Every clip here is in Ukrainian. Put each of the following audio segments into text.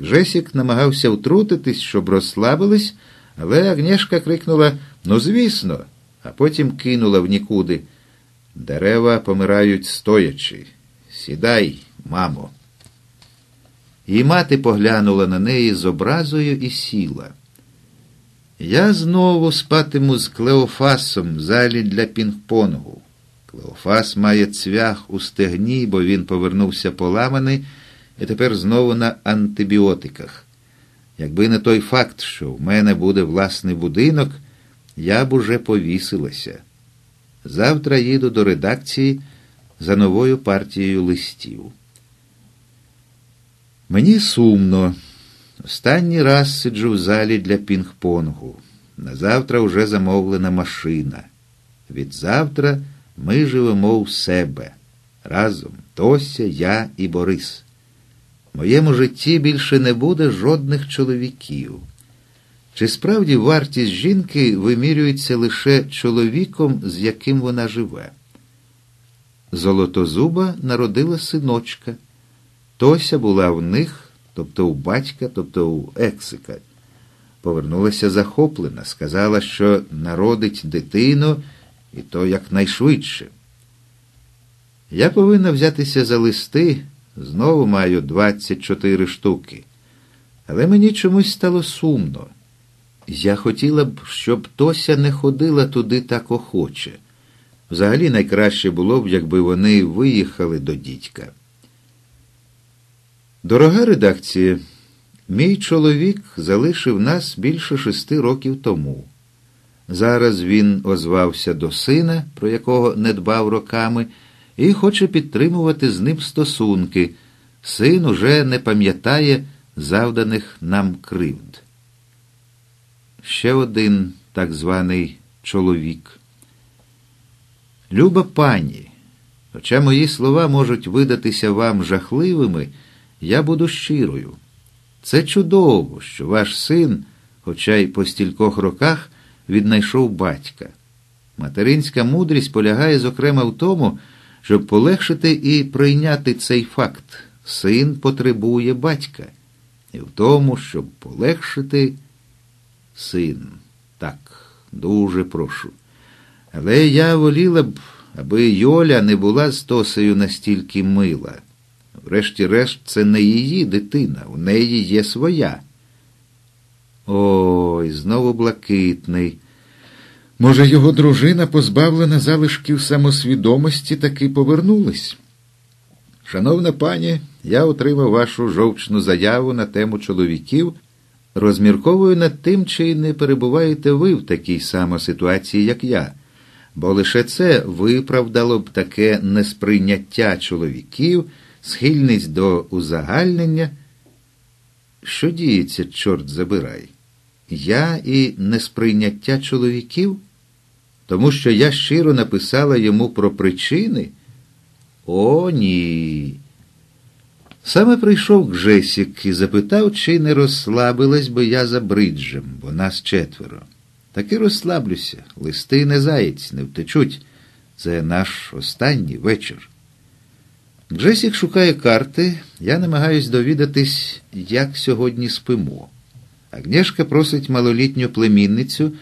Гжесік намагався втрутитись, щоб розслабились, але Агнєшка крикнула Ну, звісно, а потім кинула в нікуди. Дерева помирають стоячи. Сідай, мамо. І мати поглянула на неї з образою і сіла. Я знову спатиму з Клеофасом в залі для пінг-понгу. Клеофас має цвях у стегні, бо він повернувся поламаний і тепер знову на антибіотиках. Якби не той факт, що в мене буде власний будинок, я б уже повісилася. Завтра їду до редакції за новою партією листів. Мені сумно. Останній раз сиджу в залі для пінг-понгу. На завтра вже замовлена машина. Від завтра ми живемо у себе. Разом Тося, я і Борис. Моєму житті більше не буде жодних чоловіків. Чи справді вартість жінки вимірюється лише чоловіком, з яким вона живе? Золотозуба народила синочка. Тося була в них, тобто у батька, тобто у Ексика. Повернулася захоплена, сказала, що народить дитину, і то якнайшвидше. Я повинна взятися за листи, знову маю 24 штуки. Але мені чомусь стало сумно. Я хотіла б, щоб Тося не ходила туди так охоче. Взагалі найкраще було б, якби вони виїхали до дідька. Дорога редакція, мій чоловік залишив нас більше шести років тому. Зараз він озвався до сина, про якого не дбав роками, і хоче підтримувати з ним стосунки. Син уже не пам'ятає завданих нам кривд. Ще один так званий чоловік. Люба пані, хоча мої слова можуть видатися вам жахливими, я буду щирою. Це чудово, що ваш син, хоча й по стількох роках, віднайшов батька. Материнська мудрість полягає, зокрема, в тому, щоб полегшити і прийняти цей факт. Син потребує батька, і в тому, щоб полегшити син. Так, дуже прошу. Але я воліла б, аби Йоля не була з Тосею настільки мила. Врешті-решт, це не її дитина, у неї є своя. Ой, знову блакитний. Може, його дружина, позбавлена залишків самосвідомості, таки повернулась? Шановна пані, я отримав вашу жовчну заяву на тему чоловіків. Розмірковую над тим, чи не перебуваєте ви в такій самій ситуації, як я, бо лише це виправдало б таке несприйняття чоловіків, схильність до узагальнення. Що діється, чорт забирай? Я і несприйняття чоловіків? Тому що я щиро написала йому про причини? О, ні. Саме прийшов Гжесік і запитав, чи не розслабилась би я за бриджем, бо нас четверо. Таки розслаблюся, листи не заєць, не втечуть. Це наш останній вечір. Джесік шукає карти, я намагаюсь довідатись, як сьогодні спимо. Агнєшка просить малолітню племінницю,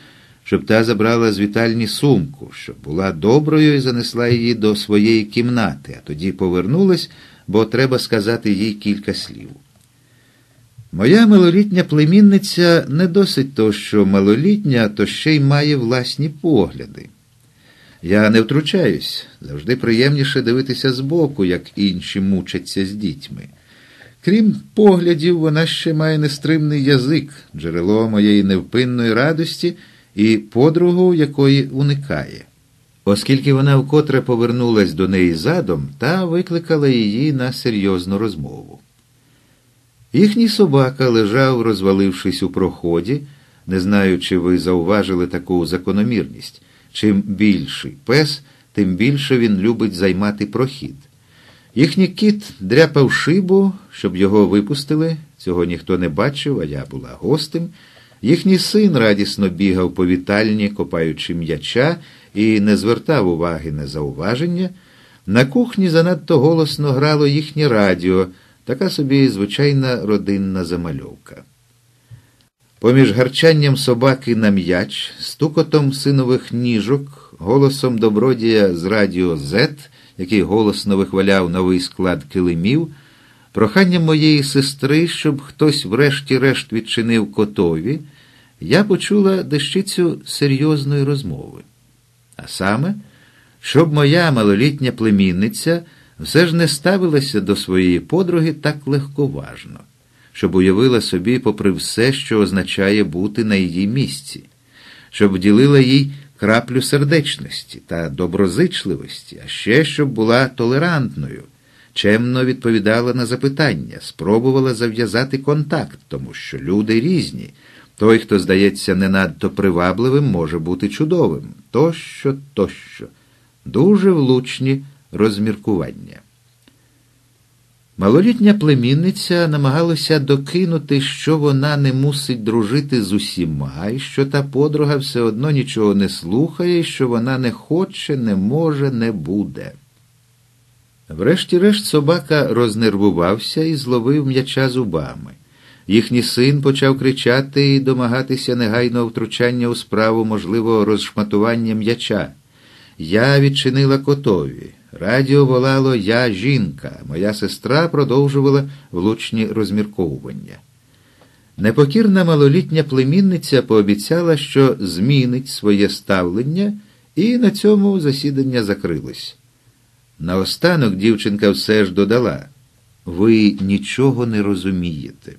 щоб та забрала з вітальні сумку, щоб була доброю і занесла її до своєї кімнати, а тоді повернулась, бо треба сказати їй кілька слів. Моя малолітня племінниця не досить то, що малолітня, то ще й має власні погляди. Я не втручаюсь, завжди приємніше дивитися збоку, як інші мучаться з дітьми. Крім поглядів, вона ще має нестримний язик, джерело моєї невпинної радості і подругу, якої уникає. Оскільки вона вкотре повернулась до неї задом, та викликала її на серйозну розмову. Їхній собака лежав, розвалившись у проході, не знаю, чи ви зауважили таку закономірність. Чим більший пес, тим більше він любить займати прохід. Їхній кіт дряпав шибу, щоб його випустили. Цього ніхто не бачив, а я була гостем. Їхній син радісно бігав по вітальні, копаючи м'яча, і не звертав уваги на зауваження. На кухні занадто голосно грало їхнє радіо, Така собі звичайна родинна замальовка. Поміж гарчанням собаки на м'яч, стукотом синових ніжок, голосом добродія з радіо Z, який голосно вихваляв новий склад килимів, проханням моєї сестри, щоб хтось врешті-решт відчинив котові, я почула дещицю серйозної розмови. А саме, щоб моя малолітня племінниця все ж не ставилася до своєї подруги так легковажно, щоб уявила собі, попри все, що означає бути на її місці, щоб вділила їй краплю сердечності та доброзичливості, а ще щоб була толерантною, чемно відповідала на запитання, спробувала зав'язати контакт, тому що люди різні. Той, хто здається не надто привабливим, може бути чудовим. Тощо, тощо. Дуже влучні розміркування. Малолітня племінниця намагалася докинути, що вона не мусить дружити з усіма, і що та подруга все одно нічого не слухає, і що вона не хоче, не може, не буде. Врешті-решт собака рознервувався і зловив м'яча зубами. Їхній син почав кричати і домагатися негайного втручання у справу можливого розшматування м'яча. Я відчинила котові. Радіо волало Я жінка. Моя сестра продовжувала влучні розмірковування. Непокірна малолітня племінниця пообіцяла, що змінить своє ставлення, і на цьому засідання закрилось. Наостанок дівчинка все ж додала ви нічого не розумієте.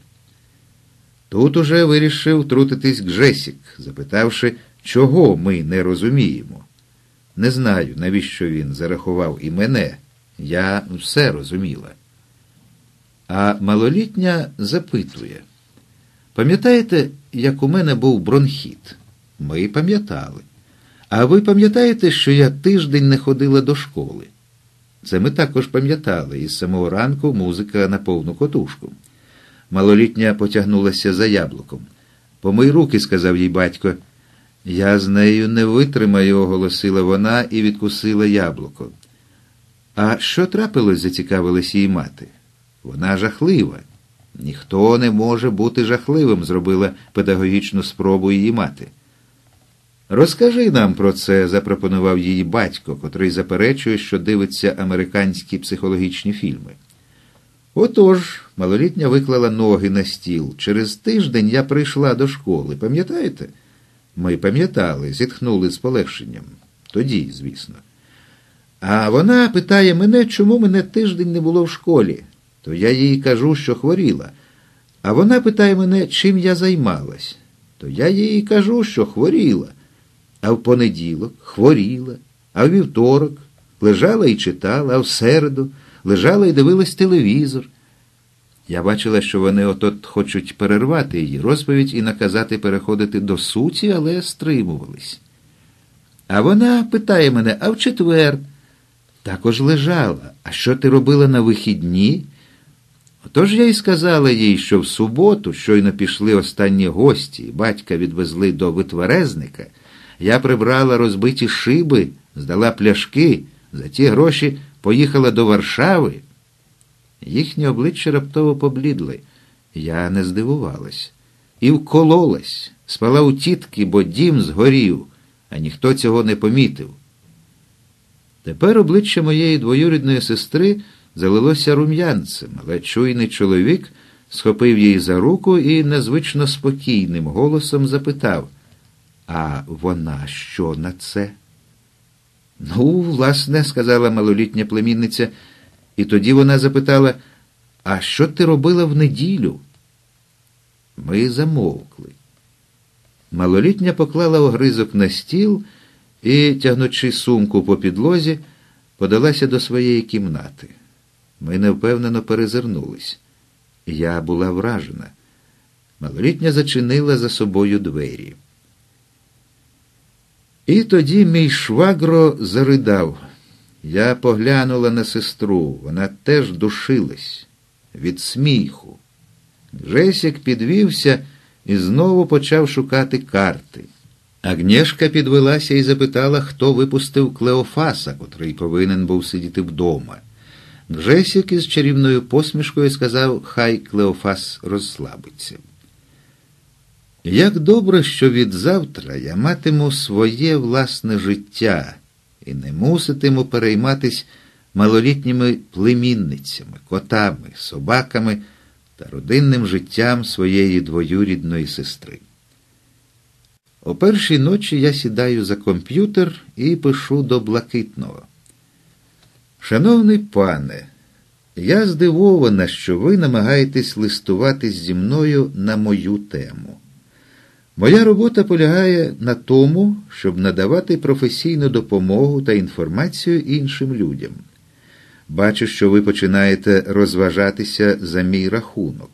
Тут уже вирішив втрутитись Гжесік, запитавши, чого ми не розуміємо. Не знаю, навіщо він зарахував і мене. Я все розуміла. А малолітня запитує пам'ятаєте, як у мене був бронхіт? Ми пам'ятали. А ви пам'ятаєте, що я тиждень не ходила до школи? Це ми також пам'ятали, і з самого ранку музика на повну котушку. Малолітня потягнулася за яблуком. Помий руки, сказав їй батько. Я з нею не витримаю, оголосила вона і відкусила яблуко. А що трапилось, зацікавилась її мати? Вона жахлива. Ніхто не може бути жахливим, зробила педагогічну спробу її мати. Розкажи нам про це, запропонував її батько, котрий заперечує, що дивиться американські психологічні фільми. Отож, малолітня виклала ноги на стіл. Через тиждень я прийшла до школи, пам'ятаєте? Ми пам'ятали, зітхнули з полегшенням. Тоді, звісно. А вона питає мене, чому мене тиждень не було в школі. То я їй кажу, що хворіла. А вона питає мене, чим я займалась. То я їй кажу, що хворіла. А в понеділок хворіла, а в вівторок лежала і читала, а в середу лежала і дивилась телевізор. Я бачила, що вони отот хочуть перервати її розповідь і наказати переходити до суті, але стримувались. А вона питає мене, а в четвер також лежала. А що ти робила на вихідні? Отож я й сказала їй, що в суботу, щойно пішли останні гості, батька відвезли до витверезника, я прибрала розбиті шиби, здала пляшки, за ті гроші поїхала до Варшави. Їхні обличчя раптово поблідли. Я не здивувалась. І вкололась, спала у тітки, бо дім згорів, а ніхто цього не помітив. Тепер обличчя моєї двоюрідної сестри залилося рум'янцем, але чуйний чоловік схопив її за руку і незвично спокійним голосом запитав А вона що на це? Ну, власне, сказала малолітня племінниця. І тоді вона запитала, а що ти робила в неділю? Ми замовкли. Малолітня поклала огризок на стіл і, тягнучи сумку по підлозі, подалася до своєї кімнати. Ми невпевнено перезирнулись. Я була вражена. Малолітня зачинила за собою двері. І тоді мій швагро заридав. Я поглянула на сестру, вона теж душилась від сміху. Жесік підвівся і знову почав шукати карти. Агнєшка підвелася і запитала, хто випустив Клеофаса, котрий повинен був сидіти вдома. Гжесік із чарівною посмішкою сказав, хай Клеофас розслабиться. Як добре, що від завтра я матиму своє власне життя і не муситиму перейматись малолітніми племінницями, котами, собаками та родинним життям своєї двоюрідної сестри. О першій ночі я сідаю за комп'ютер і пишу до Блакитного. Шановний пане, я здивована, що ви намагаєтесь листуватись зі мною на мою тему. Моя робота полягає на тому, щоб надавати професійну допомогу та інформацію іншим людям. Бачу, що ви починаєте розважатися за мій рахунок.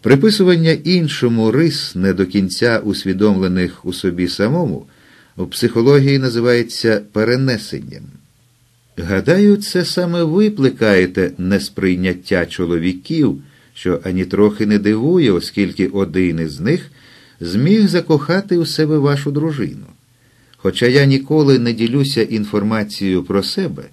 Приписування іншому рис не до кінця усвідомлених у собі самому у психології називається перенесенням. Гадаю, це саме ви плекаєте несприйняття чоловіків, що ані трохи не дивує, оскільки один із них зміг закохати у себе вашу дружину. Хоча я ніколи не ділюся інформацією про себе,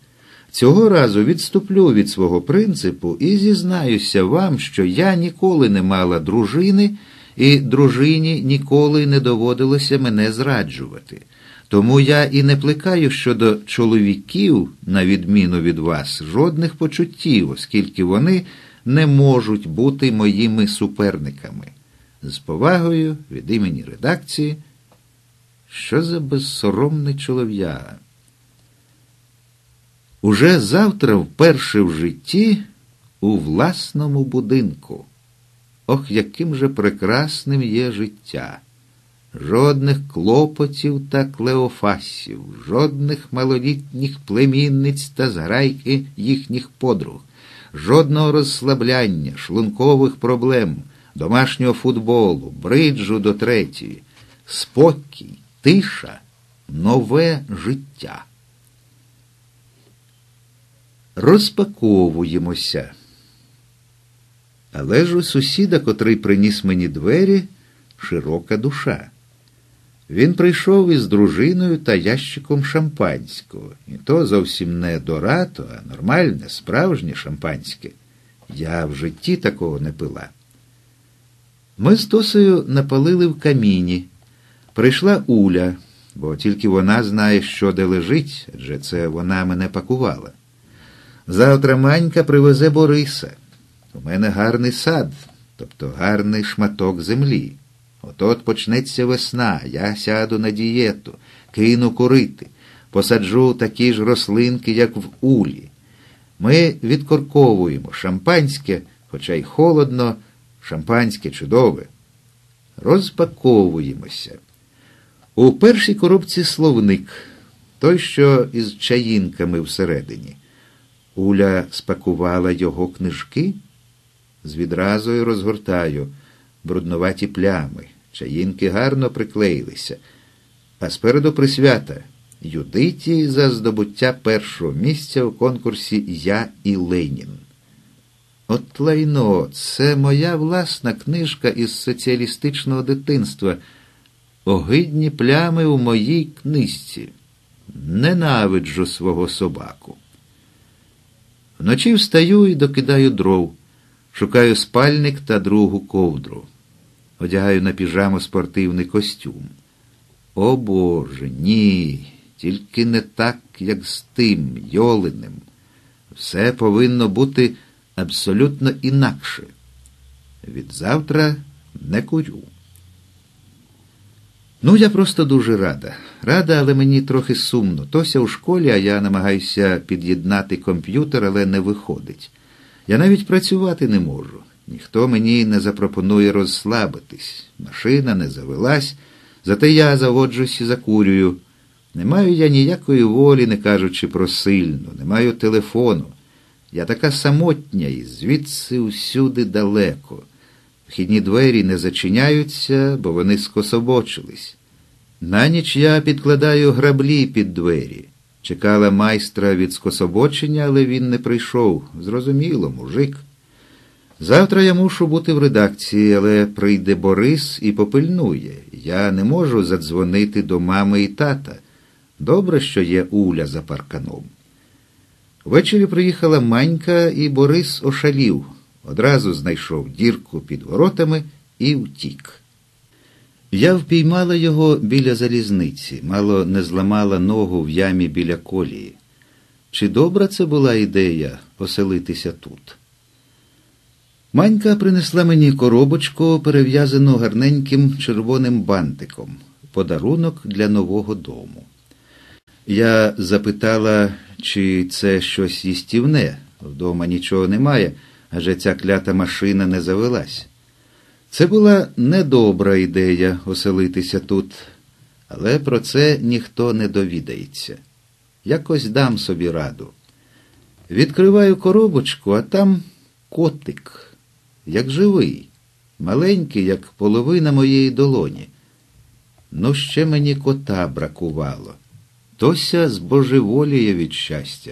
цього разу відступлю від свого принципу і зізнаюся вам, що я ніколи не мала дружини, і дружині ніколи не доводилося мене зраджувати. Тому я і не плекаю щодо чоловіків, на відміну від вас, жодних почуттів, оскільки вони не можуть бути моїми суперниками. З повагою від імені редакції. Що за безсоромний чолов'яга? Уже завтра вперше в житті у власному будинку. Ох, яким же прекрасним є життя! Жодних клопотів та клеофасів, жодних малолітніх племінниць та зграйки їхніх подруг, жодного розслабляння, шлункових проблем, домашнього футболу, бриджу до третьої, спокій, тиша, нове життя. Розпаковуємося. Але ж у сусіда, котрий приніс мені двері, широка душа. Він прийшов із дружиною та ящиком шампанського, і то зовсім не дорато, а нормальне, справжнє шампанське. Я в житті такого не пила. Ми з Тосею напалили в каміні. Прийшла Уля, бо тільки вона знає, що де лежить, адже це вона мене пакувала. Завтра манька привезе Бориса. У мене гарний сад, тобто гарний шматок землі. От-от почнеться весна, я сяду на дієту, кину курити, посаджу такі ж рослинки, як в улі. Ми відкорковуємо шампанське, хоча й холодно, шампанське чудове. Розпаковуємося. У першій коробці словник, той, що із чаїнками всередині. Уля спакувала його книжки, з відразою розгортаю брудноваті плями. Чаїнки гарно приклеїлися, а спереду присвята Юдиті за здобуття першого місця у конкурсі Я і Ленін. От лайно, це моя власна книжка із соціалістичного дитинства. Огидні плями у моїй книжці. Ненавиджу свого собаку. Вночі встаю і докидаю дров, шукаю спальник та другу ковдру одягаю на піжаму спортивний костюм. О Боже, ні, тільки не так, як з тим Йолиним. Все повинно бути абсолютно інакше. Відзавтра не курю. Ну, я просто дуже рада. Рада, але мені трохи сумно. Тося у школі, а я намагаюся під'єднати комп'ютер, але не виходить. Я навіть працювати не можу. Ніхто мені не запропонує розслабитись. Машина не завелась, зате я заводжусь і закурюю. Не маю я ніякої волі, не кажучи про сильну, не маю телефону. Я така самотня і звідси усюди далеко. Вхідні двері не зачиняються, бо вони скособочились. На ніч я підкладаю граблі під двері. Чекала майстра від скособочення, але він не прийшов. Зрозуміло, мужик. Завтра я мушу бути в редакції, але прийде Борис і попильнує. Я не можу задзвонити до мами і тата. Добре, що є Уля за парканом. Ввечері приїхала Манька, і Борис ошалів, одразу знайшов дірку під воротами і втік. Я впіймала його біля залізниці, мало не зламала ногу в ямі біля колії. Чи добра це була ідея поселитися тут? Манька принесла мені коробочку, перев'язану гарненьким червоним бантиком, подарунок для нового дому. Я запитала, чи це щось їстівне. Вдома нічого немає, адже ця клята машина не завелась. Це була недобра ідея оселитися тут, але про це ніхто не довідається. Якось дам собі раду. Відкриваю коробочку, а там котик, як живий, маленький, як половина моєї долоні. Ну, ще мені кота бракувало. Тося збожеволіє від щастя.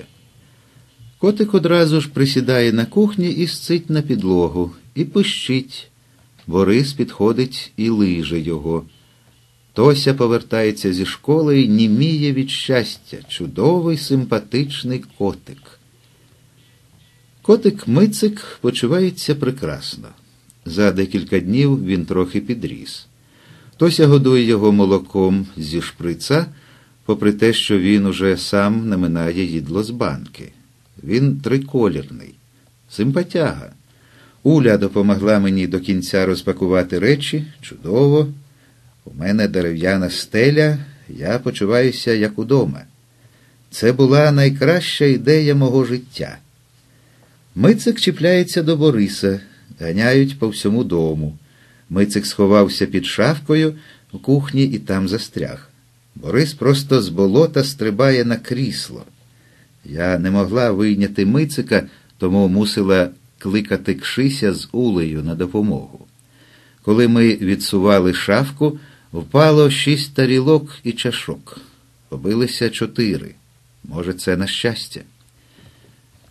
Котик одразу ж присідає на кухні і сцить на підлогу, і пищить. Борис підходить і лиже його. Тося повертається зі школи і німіє від щастя. Чудовий симпатичний котик. Котик Мицик почувається прекрасно. За декілька днів він трохи підріс. Тося годує його молоком зі шприца, попри те, що він уже сам наминає їдло з банки. Він триколірний, симпатяга. Уля допомогла мені до кінця розпакувати речі. Чудово. У мене дерев'яна стеля, я почуваюся як удома. Це була найкраща ідея мого життя. Мицик чіпляється до Бориса, ганяють по всьому дому. Мицик сховався під шафкою в кухні і там застряг. Борис просто з болота стрибає на крісло. Я не могла вийняти Мицика, тому мусила кликати Кшися з улею на допомогу. Коли ми відсували шафку, впало шість тарілок і чашок. Побилися чотири. Може, це на щастя.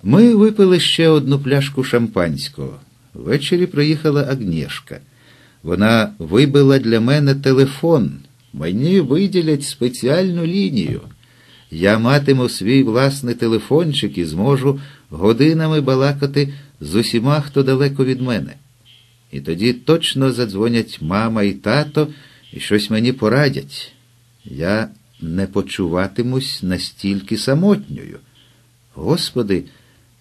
Ми випили ще одну пляшку шампанського. Ввечері приїхала Агнєшка. Вона вибила для мене телефон. Мені виділять спеціальну лінію. Я матиму свій власний телефончик і зможу годинами балакати з усіма, хто далеко від мене. І тоді точно задзвонять мама і тато і щось мені порадять. Я не почуватимусь настільки самотньою. Господи,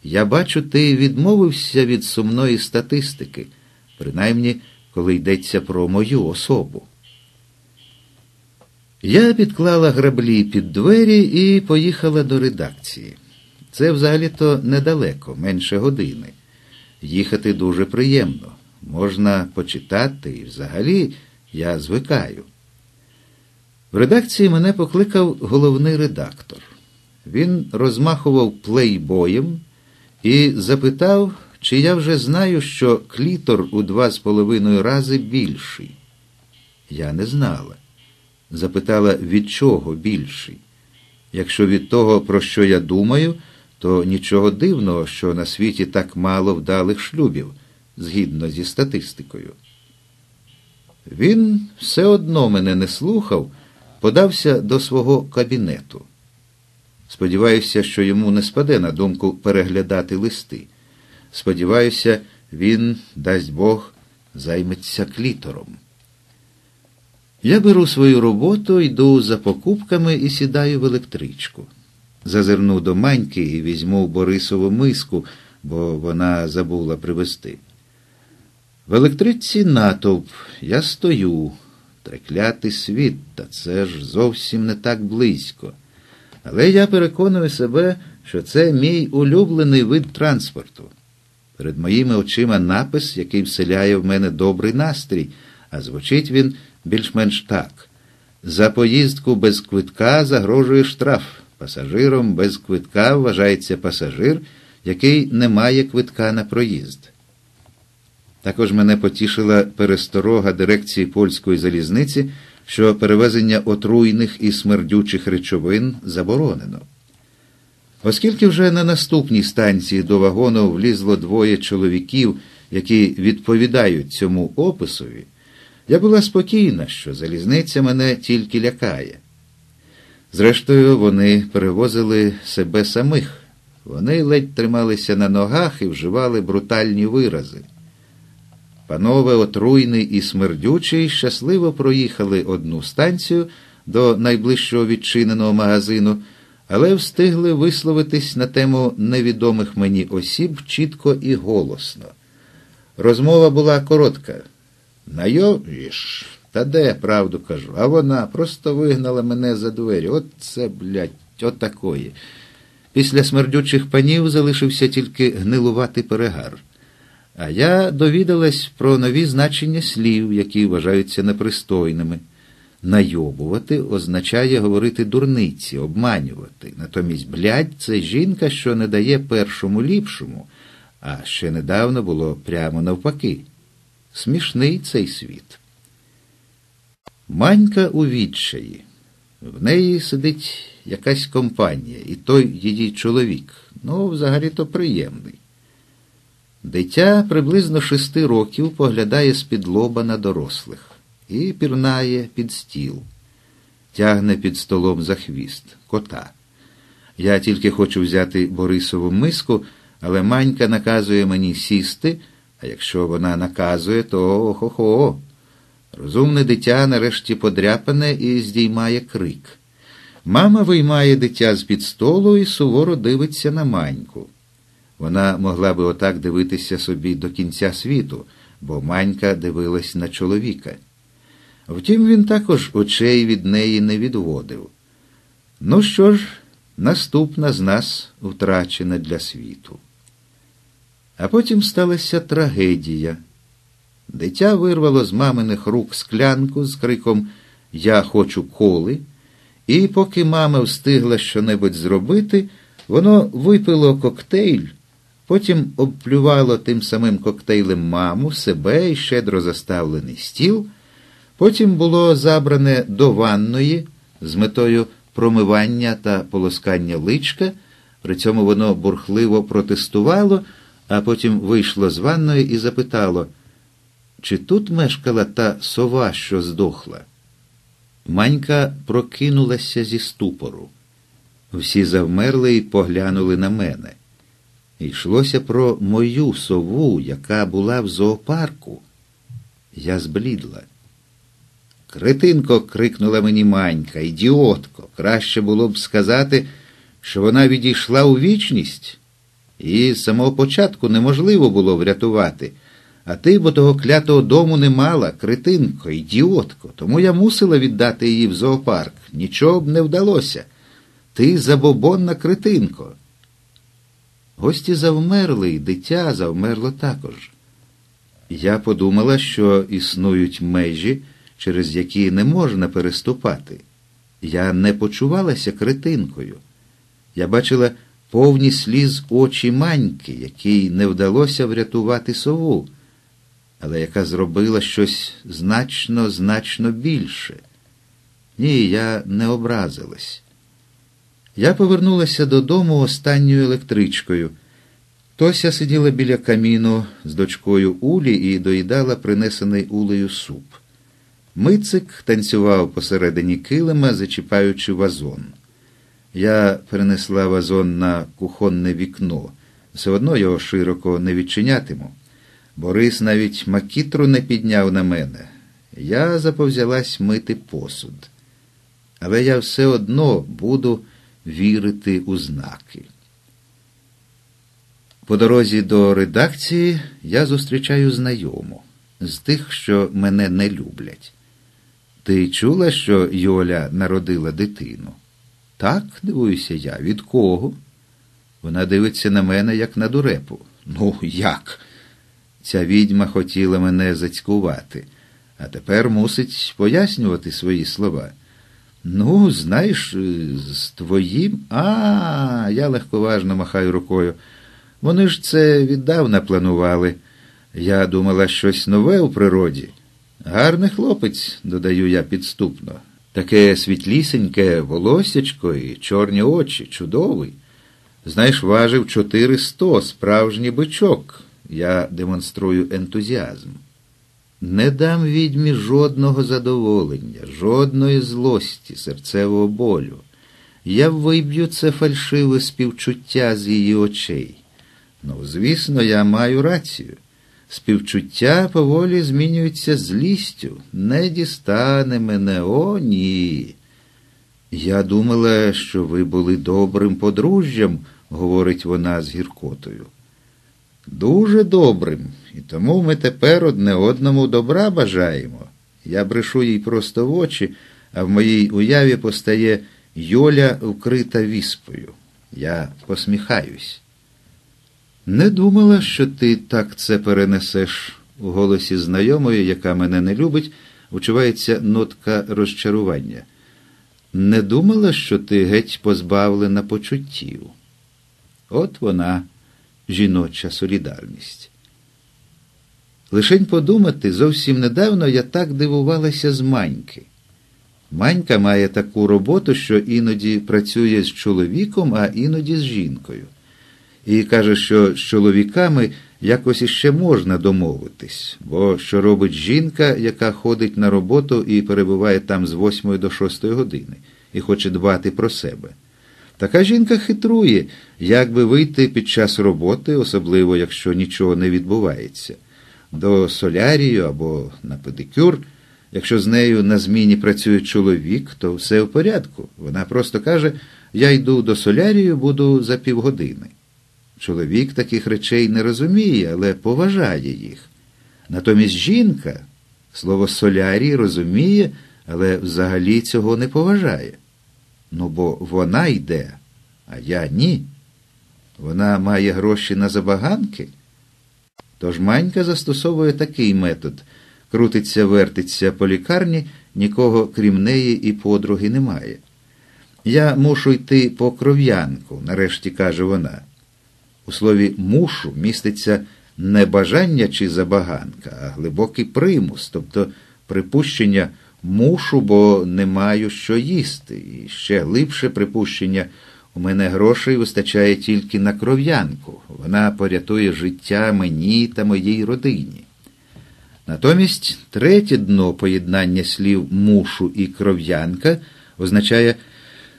я бачу, ти відмовився від сумної статистики, принаймні, коли йдеться про мою особу. Я підклала граблі під двері і поїхала до редакції. Це взагалі-то недалеко, менше години. Їхати дуже приємно. Можна почитати і взагалі я звикаю. В редакції мене покликав головний редактор. Він розмахував плейбоєм і запитав, чи я вже знаю, що клітор у два з половиною рази більший. Я не знала. Запитала, від чого більший. Якщо від того, про що я думаю, то нічого дивного, що на світі так мало вдалих шлюбів, згідно зі статистикою. Він все одно мене не слухав, подався до свого кабінету. Сподіваюся, що йому не спаде на думку переглядати листи. Сподіваюся, він, дасть Бог, займеться клітором. Я беру свою роботу, йду за покупками і сідаю в електричку. Зазирну до маньки і візьму Борисову миску, бо вона забула привезти. В електричці натовп я стою. Треклятий світ, та це ж зовсім не так близько. Але я переконую себе, що це мій улюблений вид транспорту. Перед моїми очима напис, який вселяє в мене добрий настрій, а звучить він більш-менш так. За поїздку без квитка загрожує штраф. Пасажиром без квитка вважається пасажир, який не має квитка на проїзд. Також мене потішила пересторога дирекції польської залізниці, що перевезення отруйних і смердючих речовин заборонено. Оскільки вже на наступній станції до вагону влізло двоє чоловіків, які відповідають цьому описові, я була спокійна, що залізниця мене тільки лякає. Зрештою, вони перевозили себе самих. Вони ледь трималися на ногах і вживали брутальні вирази. Панове отруйний і смердючий щасливо проїхали одну станцію до найближчого відчиненого магазину, але встигли висловитись на тему невідомих мені осіб чітко і голосно. Розмова була коротка. Найовіш, та де, правду кажу, а вона просто вигнала мене за двері. От це, блядь, отакої. Після смердючих панів залишився тільки гнилуватий перегар. А я довідалась про нові значення слів, які вважаються непристойними. Найобувати означає говорити дурниці, обманювати. Натомість, блядь, це жінка, що не дає першому ліпшому, а ще недавно було прямо навпаки. Смішний цей світ. Манька у відчаї. В неї сидить якась компанія, і той її чоловік. Ну, взагалі-то приємний. Дитя приблизно шести років поглядає з-під лоба на дорослих і пірнає під стіл, тягне під столом за хвіст, кота. Я тільки хочу взяти Борисову миску, але манька наказує мені сісти, а якщо вона наказує, то охо-хо. Розумне дитя нарешті подряпане і здіймає крик. Мама виймає дитя з під столу і суворо дивиться на маньку. Вона могла би отак дивитися собі до кінця світу, бо манька дивилась на чоловіка. Втім, він також очей від неї не відводив. Ну що ж, наступна з нас втрачена для світу. А потім сталася трагедія. Дитя вирвало з маминих рук склянку з криком Я хочу коли, і поки мама встигла щонебудь зробити, воно випило коктейль, потім обплювало тим самим коктейлем маму, себе і щедро заставлений стіл. Потім було забране до ванної з метою промивання та полоскання личка, при цьому воно бурхливо протестувало, а потім вийшло з ванної і запитало, чи тут мешкала та сова, що здохла. Манька прокинулася зі ступору. Всі завмерли і поглянули на мене. Йшлося про мою сову, яка була в зоопарку. Я зблідла. Кретинко, крикнула мені манька, ідіотко, краще було б сказати, що вона відійшла у вічність, і з самого початку неможливо було врятувати. А ти бо того клятого дому не мала, кретинко, ідіотко, тому я мусила віддати її в зоопарк. Нічого б не вдалося. Ти забобонна кретинко. Гості завмерли, і дитя завмерло також. Я подумала, що існують межі через які не можна переступати. Я не почувалася кретинкою. Я бачила повні сліз очі маньки, якій не вдалося врятувати сову, але яка зробила щось значно, значно більше. Ні, я не образилась. Я повернулася додому останньою електричкою. Тося сиділа біля каміну з дочкою Улі і доїдала принесений улею суп. Мицик танцював посередині килима, зачіпаючи вазон. Я перенесла вазон на кухонне вікно. Все одно його широко не відчинятиму. Борис навіть макітру не підняв на мене. Я заповзялась мити посуд. Але я все одно буду вірити у знаки. По дорозі до редакції я зустрічаю знайому з тих, що мене не люблять. Ти чула, що Йоля народила дитину? Так, дивуюся я. Від кого? Вона дивиться на мене, як на дурепу. Ну, як? Ця відьма хотіла мене зацькувати, а тепер мусить пояснювати свої слова. Ну, знаєш, з твоїм. А, я легковажно махаю рукою. Вони ж це віддавна планували. Я думала щось нове у природі. Гарний хлопець, додаю я підступно. Таке світлісеньке волосячко і чорні очі, чудовий. Знаєш, важив чотири сто, справжній бичок. Я демонструю ентузіазм. Не дам відьмі жодного задоволення, жодної злості, серцевого болю. я виб'ю це фальшиве співчуття з її очей. Ну, звісно, я маю рацію. Співчуття поволі змінюється злістю. Не дістане мене, о, ні. Я думала, що ви були добрим подружжям, говорить вона з гіркотою. Дуже добрим, і тому ми тепер одне одному добра бажаємо. Я брешу їй просто в очі, а в моїй уяві постає Йоля вкрита віспою. Я посміхаюсь. Не думала, що ти так це перенесеш. У голосі знайомої, яка мене не любить, вчувається нотка розчарування. Не думала, що ти геть позбавлена почуттів. От вона, жіноча солідарність. Лишень подумати, зовсім недавно я так дивувалася з Маньки. Манька має таку роботу, що іноді працює з чоловіком, а іноді з жінкою. І каже, що з чоловіками якось іще можна домовитись, бо що робить жінка, яка ходить на роботу і перебуває там з 8 до 6 години, і хоче дбати про себе. Така жінка хитрує, як би вийти під час роботи, особливо якщо нічого не відбувається, до солярію або на педикюр. Якщо з нею на зміні працює чоловік, то все в порядку. Вона просто каже: я йду до солярію, буду за півгодини. Чоловік таких речей не розуміє, але поважає їх. Натомість жінка слово солярій розуміє, але взагалі цього не поважає. Ну, бо вона йде, а я ні. Вона має гроші на забаганки. Тож Манька застосовує такий метод крутиться, вертиться по лікарні, нікого крім неї і подруги немає. Я мушу йти по кров'янку, нарешті каже вона. У слові мушу міститься не бажання чи забаганка, а глибокий примус, тобто припущення мушу, бо не маю що їсти, і ще глибше припущення у мене грошей вистачає тільки на кров'янку. Вона порятує життя мені та моїй родині. Натомість третє дно поєднання слів мушу і кров'янка означає,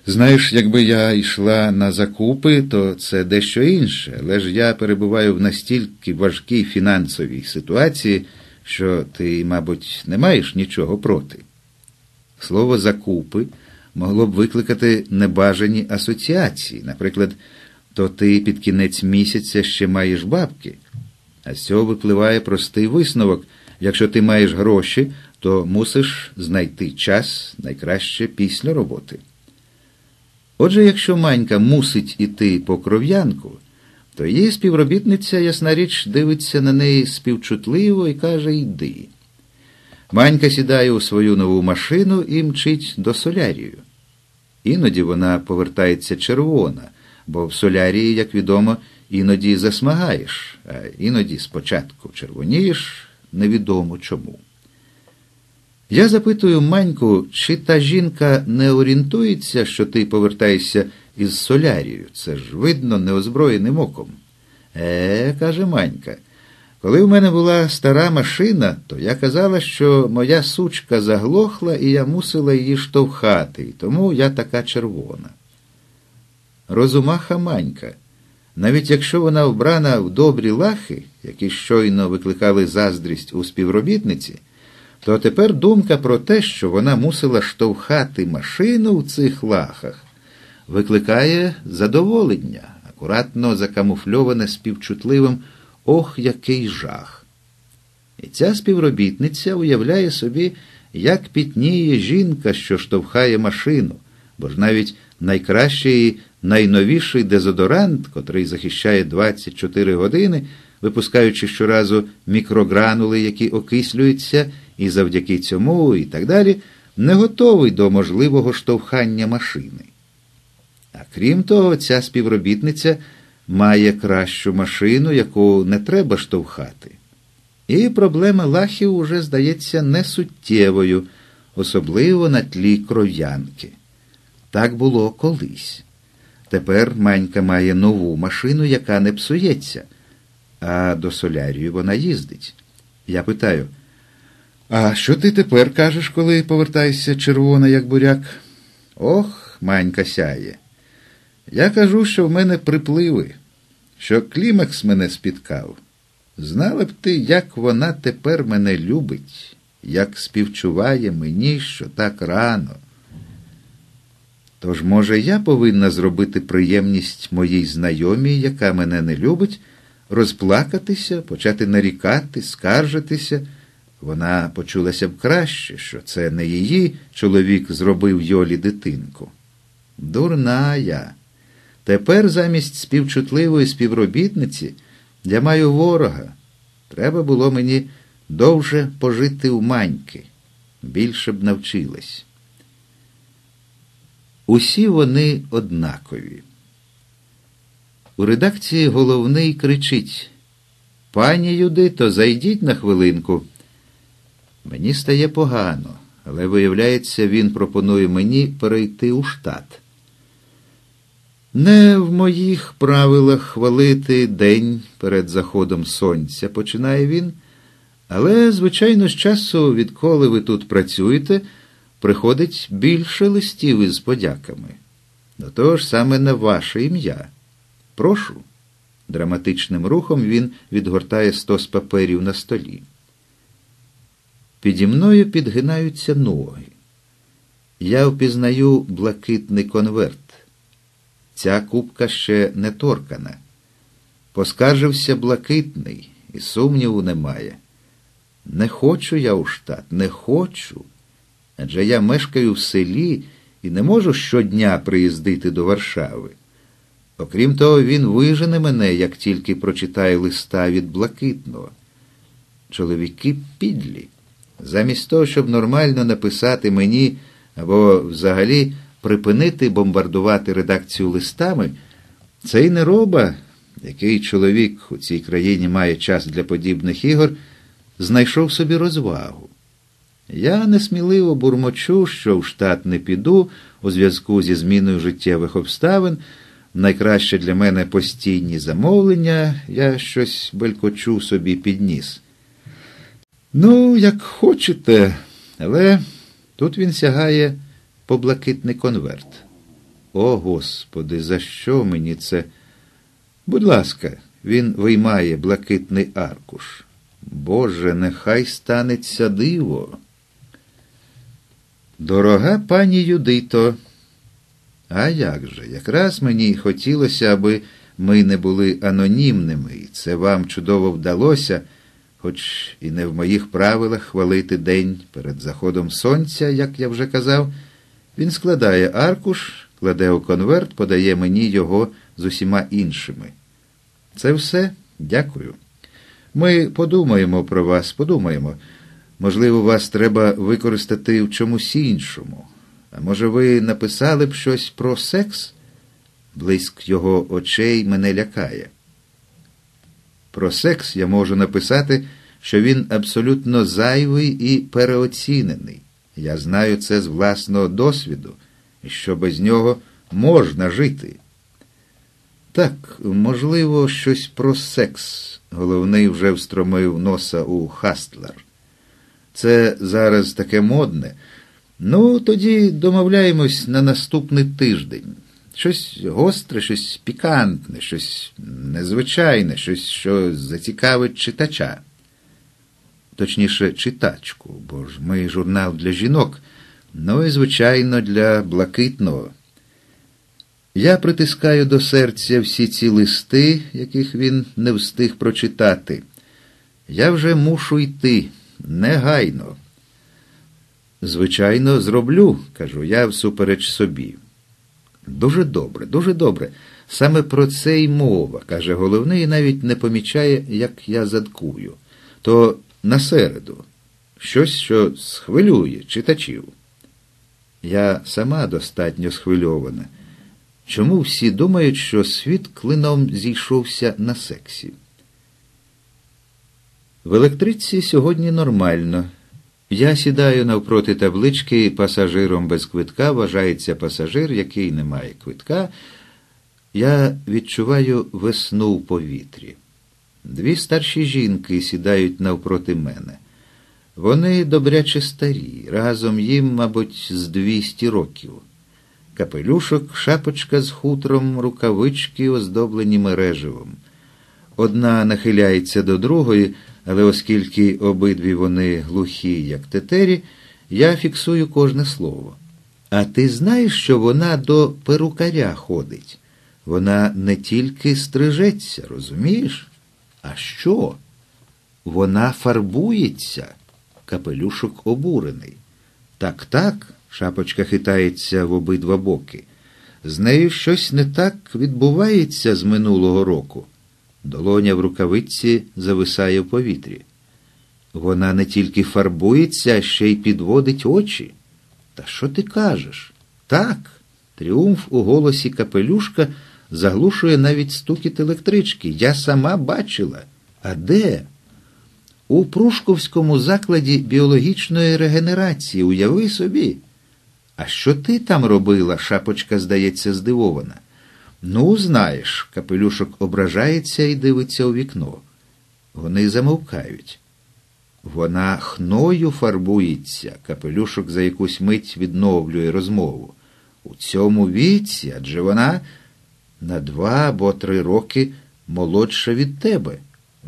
знаєш, якби я йшла на закупи, то це дещо інше, але ж я перебуваю в настільки важкій фінансовій ситуації, що ти, мабуть, не маєш нічого проти. Слово закупи могло б викликати небажані асоціації, наприклад, то ти під кінець місяця ще маєш бабки, а з цього випливає простий висновок. Якщо ти маєш гроші, то мусиш знайти час найкраще після роботи. Отже, якщо Манька мусить іти по кров'янку, то її співробітниця, ясна річ, дивиться на неї співчутливо і каже Йди. Манька сідає у свою нову машину і мчить до солярію. Іноді вона повертається червона, бо в солярії, як відомо, іноді засмагаєш, а іноді спочатку червонієш невідомо чому. Я запитую Маньку, чи та жінка не орієнтується, що ти повертаєшся із солярію. Це ж видно неозброєним оком. Е, каже Манька. Коли в мене була стара машина, то я казала, що моя сучка заглохла, і я мусила її штовхати, і тому я така червона. Розумаха Манька. Навіть якщо вона вбрана в добрі лахи, які щойно викликали заздрість у співробітниці, то тепер думка про те, що вона мусила штовхати машину в цих лахах, викликає задоволення, акуратно закамуфльоване співчутливим ох, який жах. І ця співробітниця уявляє собі, як пітніє жінка, що штовхає машину, бо ж навіть найкращий найновіший дезодорант, котрий захищає 24 години, випускаючи щоразу мікрогранули, які окислюються, і завдяки цьому, і так далі, не готовий до можливого штовхання машини. А крім того, ця співробітниця має кращу машину, яку не треба штовхати. І проблема лахів уже здається несуттєвою, особливо на тлі кров'янки. Так було колись. Тепер Манька має нову машину, яка не псується, а до солярію вона їздить. Я питаю, а що ти тепер кажеш, коли повертаєшся червона, як буряк? Ох, Манька сяє. Я кажу, що в мене припливи, що клімакс мене спіткав. Знала б ти, як вона тепер мене любить, як співчуває мені, що так рано. Тож, може, я повинна зробити приємність моїй знайомій, яка мене не любить, розплакатися, почати нарікати, скаржитися. Вона почулася б краще, що це не її чоловік зробив Йолі дитинку. Дурна я. Тепер замість співчутливої співробітниці я маю ворога. Треба було мені довше пожити у маньки, більше б навчилась. Усі вони однакові. У редакції головний кричить Пані Юдито, зайдіть на хвилинку. Мені стає погано, але, виявляється, він пропонує мені перейти у штат. Не в моїх правилах хвалити день перед заходом сонця, починає він. Але, звичайно, з часу, відколи ви тут працюєте, приходить більше листів із подяками. До того ж саме на ваше ім'я. Прошу. Драматичним рухом він відгортає стос паперів на столі. Піді мною підгинаються ноги. Я впізнаю блакитний конверт. Ця кубка ще не торкана. Поскаржився блакитний, і сумніву немає. Не хочу я у штат, не хочу. Адже я мешкаю в селі і не можу щодня приїздити до Варшави. Окрім того, він вижене мене, як тільки прочитає листа від блакитного. Чоловіки підлі. Замість того, щоб нормально написати мені або взагалі припинити бомбардувати редакцію листами, цей нероба, який чоловік у цій країні має час для подібних ігор, знайшов собі розвагу. Я несміливо бурмочу, що в штат не піду у зв'язку зі зміною життєвих обставин. Найкраще для мене постійні замовлення, я щось белькочу собі підніс. Ну, як хочете, але тут він сягає по блакитний конверт. О, Господи, за що мені це? Будь ласка, він виймає блакитний аркуш. Боже, нехай станеться диво. Дорога пані Юдито. А як же? Якраз мені хотілося, аби ми не були анонімними, і це вам чудово вдалося, хоч і не в моїх правилах хвалити день перед заходом сонця, як я вже казав. Він складає аркуш, кладе у конверт, подає мені його з усіма іншими. Це все. Дякую. Ми подумаємо про вас, подумаємо. Можливо, вас треба використати в чомусь іншому. А може, ви написали б щось про секс? Блиск його очей мене лякає. Про секс я можу написати, що він абсолютно зайвий і переоцінений. Я знаю це з власного досвіду, і що без нього можна жити. Так, можливо, щось про секс. Головний вже встромив носа у Хастлер. Це зараз таке модне. Ну, тоді домовляємось на наступний тиждень. Щось гостре, щось пікантне, щось незвичайне, щось, що зацікавить читача. Точніше, читачку, бо ж ми журнал для жінок, ну і, звичайно, для блакитного. Я притискаю до серця всі ці листи, яких він не встиг прочитати. Я вже мушу йти негайно. Звичайно, зроблю, кажу я всупереч собі. Дуже добре, дуже добре. Саме про це й мова, каже головний, і навіть не помічає, як я задкую. То на середу, щось, що схвилює читачів. Я сама достатньо схвильована. Чому всі думають, що світ клином зійшовся на сексі? В електриці сьогодні нормально. Я сідаю навпроти таблички пасажиром без квитка вважається пасажир, який не має квитка. Я відчуваю весну в повітрі. Дві старші жінки сідають навпроти мене. Вони добряче старі, разом їм, мабуть, з двісті років. капелюшок, шапочка з хутром, рукавички, оздоблені мереживом. Одна нахиляється до другої, але оскільки обидві вони глухі, як тетері, я фіксую кожне слово. А ти знаєш, що вона до перукаря ходить? Вона не тільки стрижеться, розумієш? А що? Вона фарбується. Капелюшок обурений. Так, так, шапочка хитається в обидва боки. З нею щось не так відбувається з минулого року. Долоня в рукавиці зависає в повітрі. Вона не тільки фарбується, а ще й підводить очі. Та що ти кажеш? Так, тріумф у голосі капелюшка заглушує навіть стукіт електрички. Я сама бачила. А де? У Прушковському закладі біологічної регенерації, уяви собі. А що ти там робила? шапочка, здається, здивована. Ну, знаєш, капелюшок ображається і дивиться у вікно. Вони замовкають. Вона хною фарбується, капелюшок за якусь мить відновлює розмову. У цьому віці, адже вона на два або три роки молодша від тебе.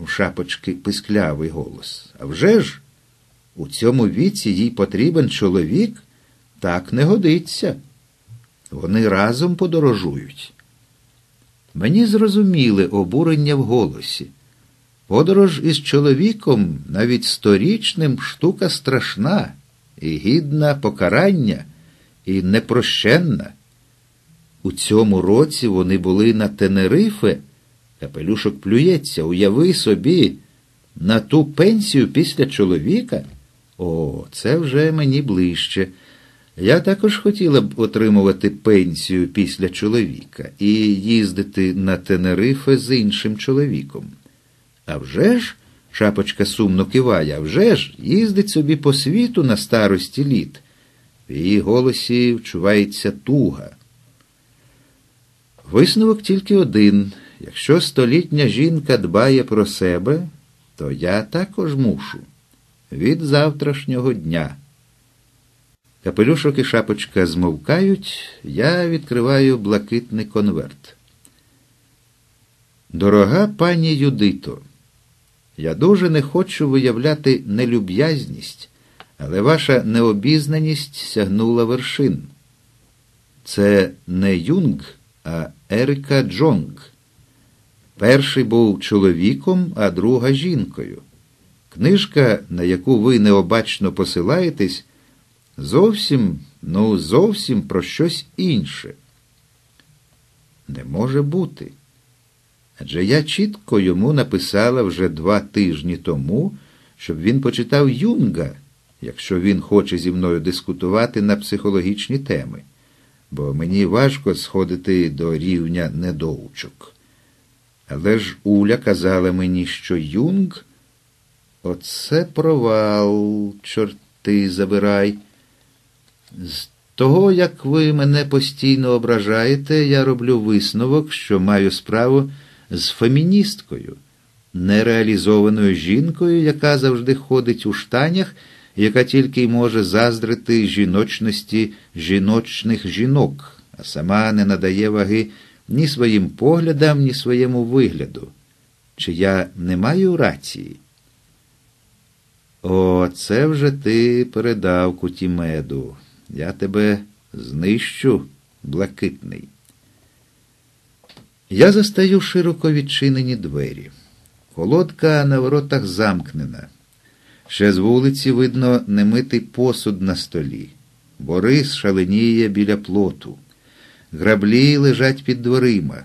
У шапочки писклявий голос. А вже ж, у цьому віці їй потрібен чоловік, так не годиться. Вони разом подорожують. Мені зрозуміли обурення в голосі. Подорож із чоловіком, навіть сторічним, штука страшна, і гідна покарання, і непрощенна. У цьому році вони були на Тенерифе. Капелюшок плюється, уяви собі, на ту пенсію після чоловіка. О, це вже мені ближче. Я також хотіла б отримувати пенсію після чоловіка і їздити на Тенерифе з іншим чоловіком. А вже ж, шапочка сумно киває, а вже ж, їздить собі по світу на старості літ. В її голосі вчувається туга. Висновок тільки один. Якщо столітня жінка дбає про себе, то я також мушу. Від завтрашнього дня. Капелюшок і шапочка змовкають, я відкриваю блакитний конверт. Дорога пані Юдито, я дуже не хочу виявляти нелюб'язність, але ваша необізнаність сягнула вершин. Це не Юнг, а Ерика Джонг. Перший був чоловіком, а друга жінкою. Книжка, на яку ви необачно посилаєтесь, зовсім, ну, зовсім про щось інше. Не може бути. Адже я чітко йому написала вже два тижні тому, щоб він почитав Юнга, якщо він хоче зі мною дискутувати на психологічні теми, бо мені важко сходити до рівня недоучок. Але ж Уля казала мені, що Юнг оце провал, чорти забирай. З того, як ви мене постійно ображаєте, я роблю висновок, що маю справу з феміністкою, нереалізованою жінкою, яка завжди ходить у штанях, яка тільки й може заздрити жіночності жіночних жінок, а сама не надає ваги ні своїм поглядам, ні своєму вигляду. Чи я не маю рації? О, це вже ти передав кутімеду. Я тебе знищу, блакитний. Я застаю широко відчинені двері. Холодка на воротах замкнена. Ще з вулиці видно немитий посуд на столі. Борис шаленіє біля плоту. Граблі лежать під дверима.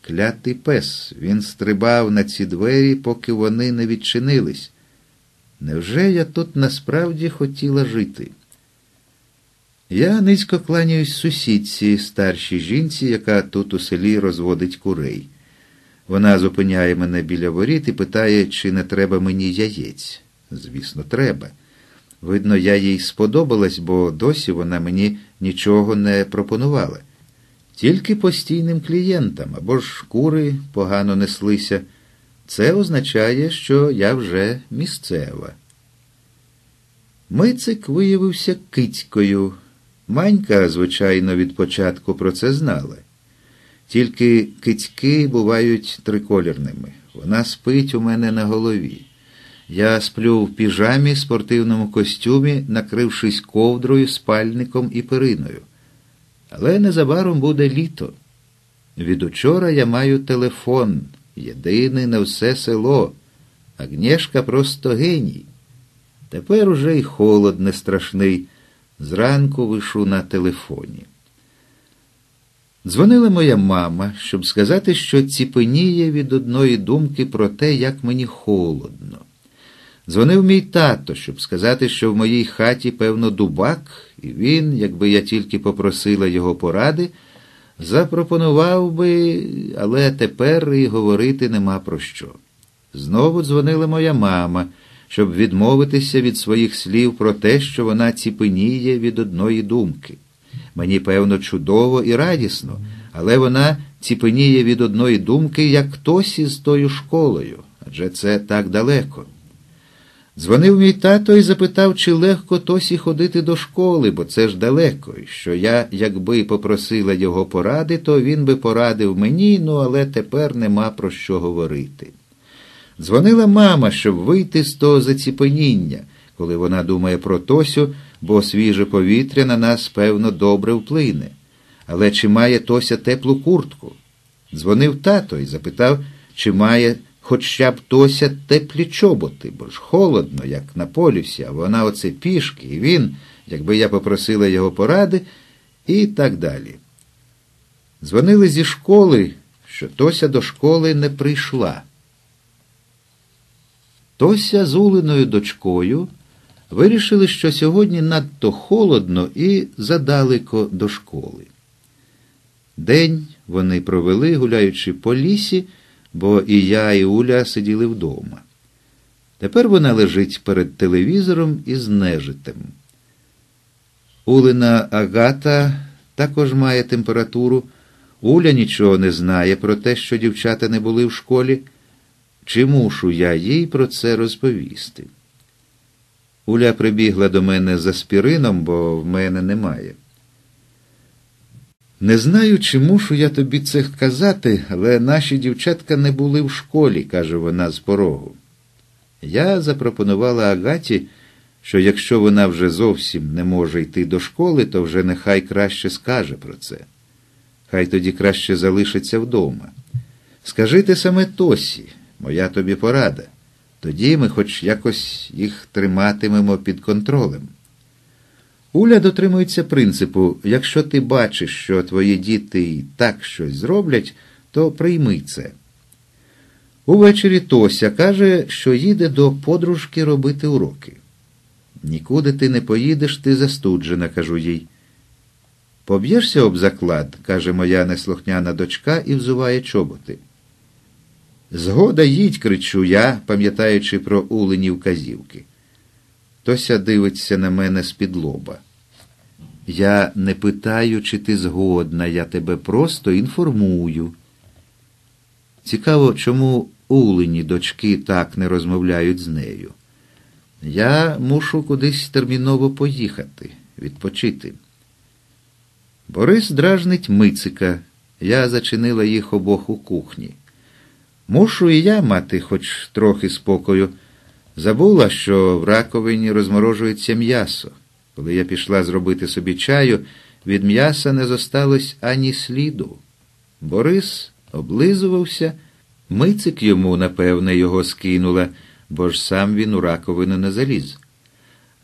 Клятий пес. Він стрибав на ці двері, поки вони не відчинились. Невже я тут насправді хотіла жити? Я низько кланяюсь сусідці, старшій жінці, яка тут у селі розводить курей. Вона зупиняє мене біля воріт і питає, чи не треба мені яєць. Звісно, треба. Видно, я їй сподобалась, бо досі вона мені нічого не пропонувала. Тільки постійним клієнтам або ж кури погано неслися. Це означає, що я вже місцева. Мицик виявився кицькою. Манька, звичайно, від початку про це знала. Тільки кицьки бувають триколірними. Вона спить у мене на голові. Я сплю в піжамі, спортивному костюмі, накрившись ковдрою, спальником і периною. Але незабаром буде літо. Від учора я маю телефон, єдиний на все село. Агнєшка просто геній. Тепер уже й холод не страшний. Зранку вишу на телефоні. Дзвонила моя мама, щоб сказати, що ціпеніє від одної думки про те, як мені холодно. Дзвонив мій тато, щоб сказати, що в моїй хаті, певно, дубак, і він, якби я тільки попросила його поради, запропонував би, але тепер і говорити нема про що. Знову дзвонила моя мама, щоб відмовитися від своїх слів про те, що вона ціпеніє від одної думки. Мені, певно, чудово і радісно, але вона ціпеніє від одної думки, як хтось із тою школою, адже це так далеко. Дзвонив мій тато і запитав, чи легко Тосі ходити до школи, бо це ж далеко, і що я, якби попросила його поради, то він би порадив мені, ну але тепер нема про що говорити. Дзвонила мама, щоб вийти з того заціпеніння, коли вона думає про Тосю, бо свіже повітря на нас, певно, добре вплине. Але чи має Тося теплу куртку? Дзвонив тато і запитав, чи має хоча б Тося теплі чоботи, бо ж холодно, як на полюсі, а вона оце пішки, і він, якби я попросила його поради, і так далі. Дзвонили зі школи, що Тося до школи не прийшла. Тося з Улиною дочкою вирішили, що сьогодні надто холодно і задалеко до школи. День вони провели, гуляючи по лісі, бо і я, і Уля сиділи вдома. Тепер вона лежить перед телевізором із нежитем. Улина Агата також має температуру. Уля нічого не знає про те, що дівчата не були в школі. Чи мушу я їй про це розповісти? Уля прибігла до мене за спірином, бо в мене немає. Не знаю, чи мушу я тобі це казати, але наші дівчатка не були в школі, каже вона з порогу. Я запропонувала Агаті, що якщо вона вже зовсім не може йти до школи, то вже нехай краще скаже про це. Хай тоді краще залишиться вдома. Скажи ти саме Тосі, моя тобі порада. Тоді ми хоч якось їх триматимемо під контролем. Уля дотримується принципу якщо ти бачиш, що твої діти і так щось зроблять, то прийми це. Увечері Тося каже, що їде до подружки робити уроки. Нікуди ти не поїдеш, ти застуджена, кажу їй. Поб'єшся об заклад, каже моя неслухняна дочка і взуває чоботи. Згода їдь, кричу я, пам'ятаючи про улені вказівки. Тося дивиться на мене з-під лоба. Я не питаю, чи ти згодна, я тебе просто інформую. Цікаво, чому улені дочки так не розмовляють з нею. Я мушу кудись терміново поїхати, відпочити. Борис дражнить Мицика. Я зачинила їх обох у кухні. Мушу і я мати хоч трохи спокою. Забула, що в раковині розморожується м'ясо. Коли я пішла зробити собі чаю, від м'яса не зосталось ані сліду. Борис облизувався, мицик йому, напевне, його скинула, бо ж сам він у раковину не заліз.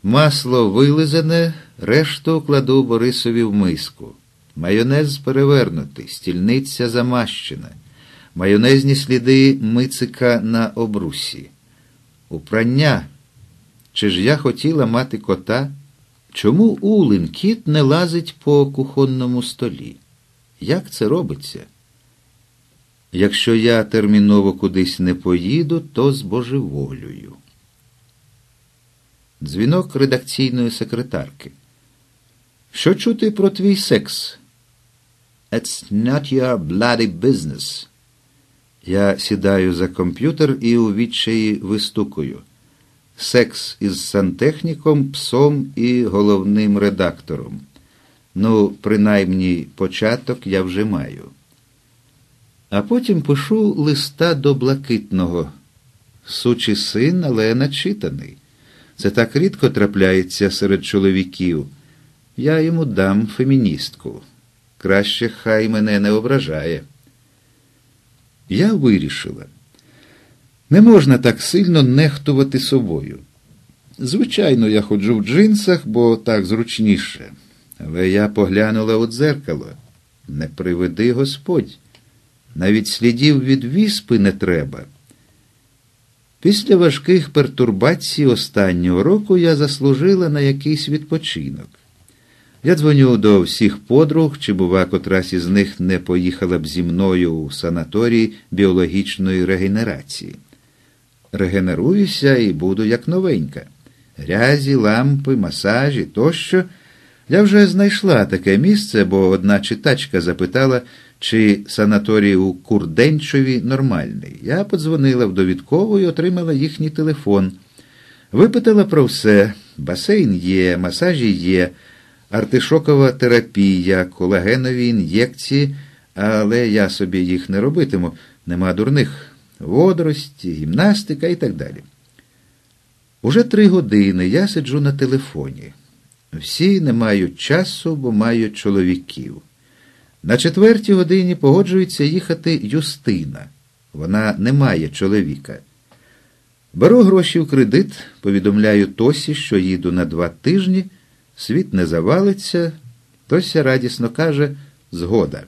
Масло вилизане, решту кладу Борисові в миску. Майонез перевернутий, стільниця замащена, майонезні сліди мицика на обрусі. Упрання. Чи ж я хотіла мати кота? Чому Улин кіт не лазить по кухонному столі? Як це робиться? Якщо я терміново кудись не поїду, то збожеволюю. Дзвінок редакційної секретарки. Що чути про твій секс? It's not your bloody business. Я сідаю за комп'ютер і у відчаї вистукую. Секс із сантехніком, псом і головним редактором. Ну, принаймні, початок я вже маю. А потім пишу листа до блакитного. Сучий син, але начитаний. Це так рідко трапляється серед чоловіків. Я йому дам феміністку. Краще хай мене не ображає. Я вирішила. Не можна так сильно нехтувати собою. Звичайно, я ходжу в джинсах, бо так зручніше. Але я поглянула у дзеркало. Не приведи Господь. Навіть слідів від віспи не треба. Після важких пертурбацій останнього року я заслужила на якийсь відпочинок. Я дзвоню до всіх подруг, чи, бува, котрась із них не поїхала б зі мною у санаторій біологічної регенерації. Регенеруюся і буду як новенька. Грязі, лампи, масажі тощо. Я вже знайшла таке місце, бо одна читачка запитала, чи санаторій у Курденчові нормальний. Я подзвонила в довідкову і отримала їхній телефон. Випитала про все: басейн є, масажі є, артишокова терапія, колагенові ін'єкції, але я собі їх не робитиму, нема дурних водорості, гімнастика і так далі. Уже три години я сиджу на телефоні. Всі не мають часу, бо мають чоловіків. На четвертій годині погоджується їхати Юстина. Вона не має чоловіка. Беру гроші в кредит, повідомляю Тосі, що їду на два тижні, світ не завалиться. Тося радісно каже згода.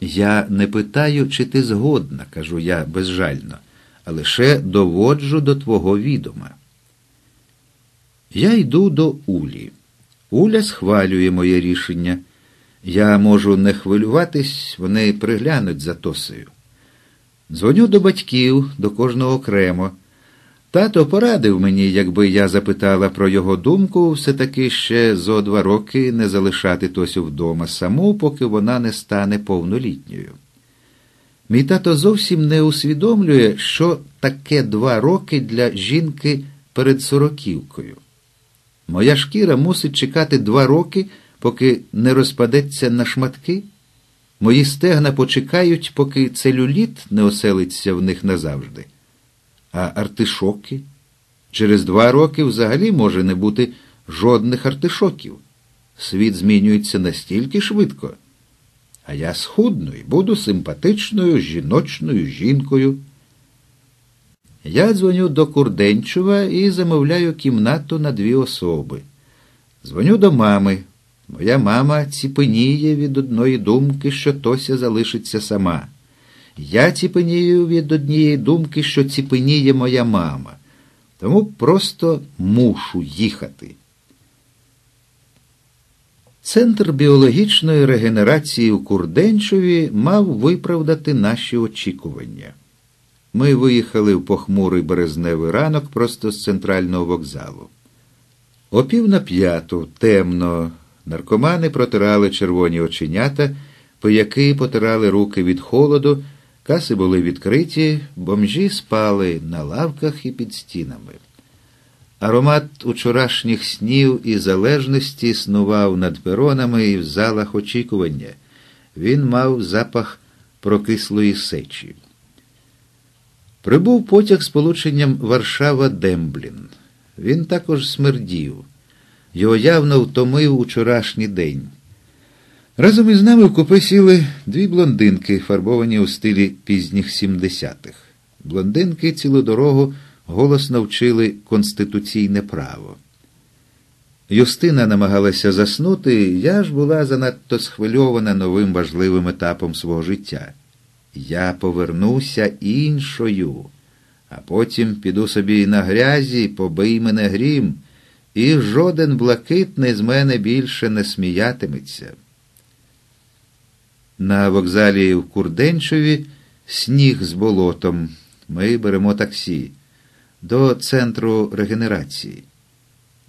Я не питаю, чи ти згодна, кажу я безжально, а лише доводжу до твого відома. Я йду до Улі. Уля схвалює моє рішення. Я можу не хвилюватись, вони приглянуть за Тосею. Дзвоню до батьків, до кожного окремо. Тато порадив мені, якби я запитала про його думку, все-таки ще зо два роки не залишати Тосю вдома саму, поки вона не стане повнолітньою. Мій тато зовсім не усвідомлює, що таке два роки для жінки перед сороківкою. Моя шкіра мусить чекати два роки, поки не розпадеться на шматки. Мої стегна почекають, поки целюліт не оселиться в них назавжди. А артишоки? Через два роки взагалі може не бути жодних артишоків. Світ змінюється настільки швидко. А я схудну і буду симпатичною жіночною жінкою. Я дзвоню до Курденчева і замовляю кімнату на дві особи. Дзвоню до мами. Моя мама ціпеніє від одної думки, що Тося залишиться сама. Я ціпенію від однієї думки, що ціпеніє моя мама. Тому просто мушу їхати. Центр біологічної регенерації у Курденчеві мав виправдати наші очікування. Ми виїхали в похмурий березневий ранок просто з центрального вокзалу. О пів на п'яту, темно, наркомани протирали червоні оченята, пияки потирали руки від холоду, каси були відкриті, бомжі спали на лавках і під стінами. Аромат учорашніх снів і залежності снував над перонами і в залах очікування. Він мав запах прокислої сечі. Прибув потяг з полученням Варшава-Демблін. Він також смердів. Його явно втомив учорашній день. Разом із нами в купе сіли дві блондинки, фарбовані у стилі пізніх сімдесятих. Блондинки цілу дорогу голосно вчили конституційне право. Юстина намагалася заснути, я ж була занадто схвильована новим важливим етапом свого життя. Я повернуся іншою, а потім піду собі на грязі, побий мене грім, і жоден блакитний з мене більше не сміятиметься. На вокзалі в Курденчеві сніг з болотом. Ми беремо таксі до центру регенерації.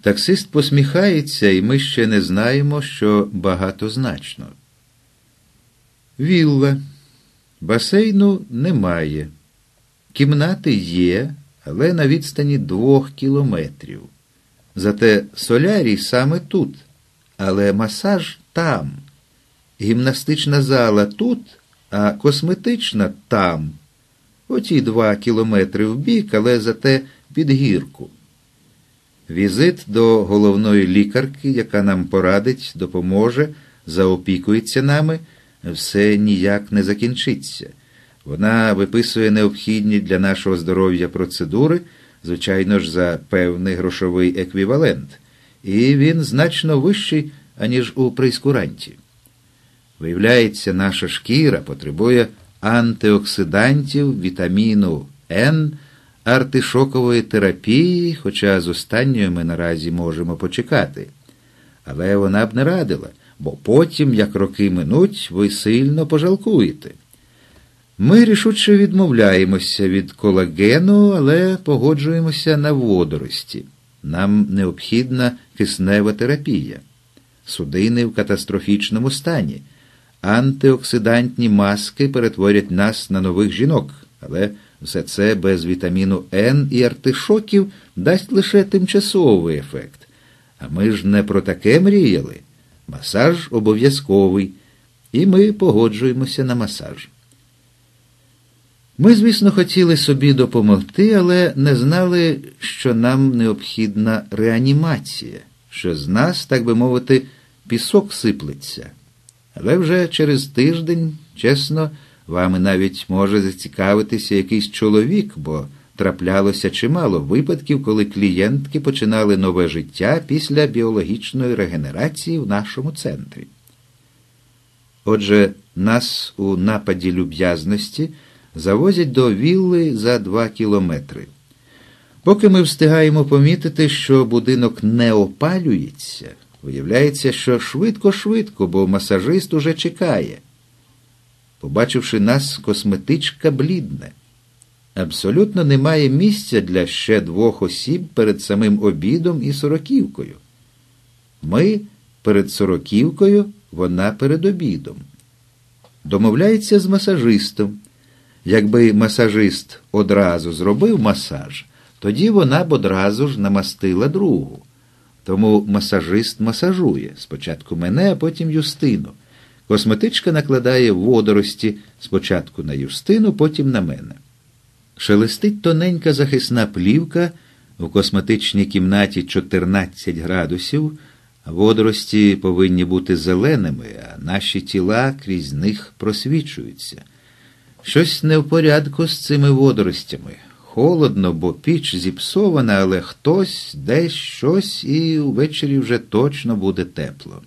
Таксист посміхається, і ми ще не знаємо, що багатозначно. Вілла. Басейну немає. Кімнати є, але на відстані двох кілометрів. Зате солярій саме тут. але масаж там. Гімнастична зала тут, а косметична там. Оті два кілометри в бік, але зате під гірку. Візит до головної лікарки, яка нам порадить, допоможе, заопікується нами, все ніяк не закінчиться. Вона виписує необхідні для нашого здоров'я процедури, звичайно ж, за певний грошовий еквівалент, і він значно вищий, аніж у прейскуранті. Виявляється, наша шкіра потребує антиоксидантів, вітаміну Н, артишокової терапії, хоча з останньою ми наразі можемо почекати. Але вона б не радила, бо потім, як роки минуть, ви сильно пожалкуєте. Ми рішуче відмовляємося від колагену, але погоджуємося на водорості. Нам необхідна киснева терапія. Судини в катастрофічному стані. Антиоксидантні маски перетворять нас на нових жінок, але все це без вітаміну Н і артишоків дасть лише тимчасовий ефект. А ми ж не про таке мріяли. Масаж обов'язковий, і ми погоджуємося на масаж. Ми, звісно, хотіли собі допомогти, але не знали, що нам необхідна реанімація, що з нас, так би мовити, пісок сиплеться. Але вже через тиждень, чесно, вами навіть може зацікавитися якийсь чоловік, бо траплялося чимало випадків, коли клієнтки починали нове життя після біологічної регенерації в нашому центрі. Отже, нас у нападі люб'язності завозять до вілли за два кілометри. Поки ми встигаємо помітити, що будинок не опалюється, виявляється, що швидко-швидко, бо масажист уже чекає. Побачивши нас, косметичка блідне. Абсолютно немає місця для ще двох осіб перед самим обідом і сороківкою. Ми перед сороківкою, вона перед обідом. Домовляється з масажистом. Якби масажист одразу зробив масаж, тоді вона б одразу ж намастила другу. Тому масажист масажує спочатку мене, а потім Юстину. Косметичка накладає водорості спочатку на Юстину, потім на мене. Шелестить тоненька захисна плівка у косметичній кімнаті 14 градусів, водорості повинні бути зеленими, а наші тіла крізь них просвічуються. Щось не в порядку з цими водоростями. Холодно, бо піч зіпсована, але хтось десь щось і ввечері вже точно буде тепло.